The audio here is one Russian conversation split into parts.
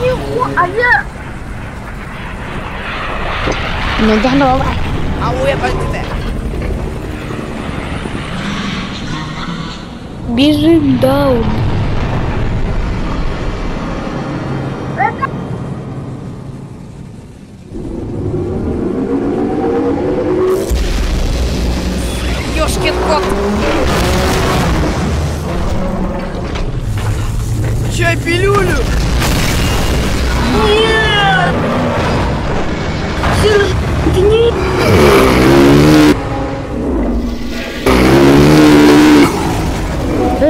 Они... ху- Они... Нельзя новое. Ауе, бандиты! Бежим даун. Ёшкин кот! Чай пилюлю!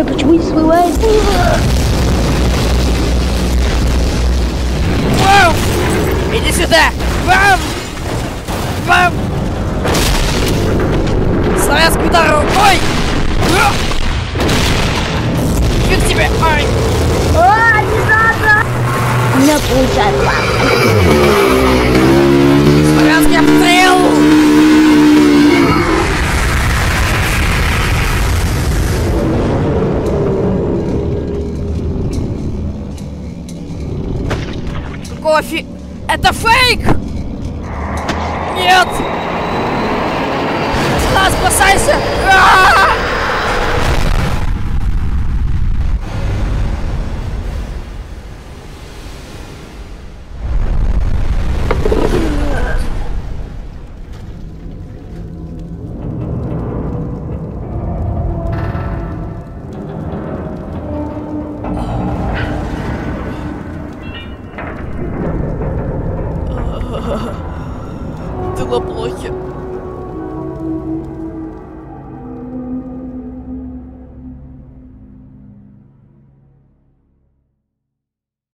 Э, почему не всплывает? Бам! Иди сюда! Бам! Бам! Славянский удар! Ой! Фиг тебе! Ай! А, не надо! У меня получается. Какого. Это фейк! Нет! А, спасайся! дела плохи.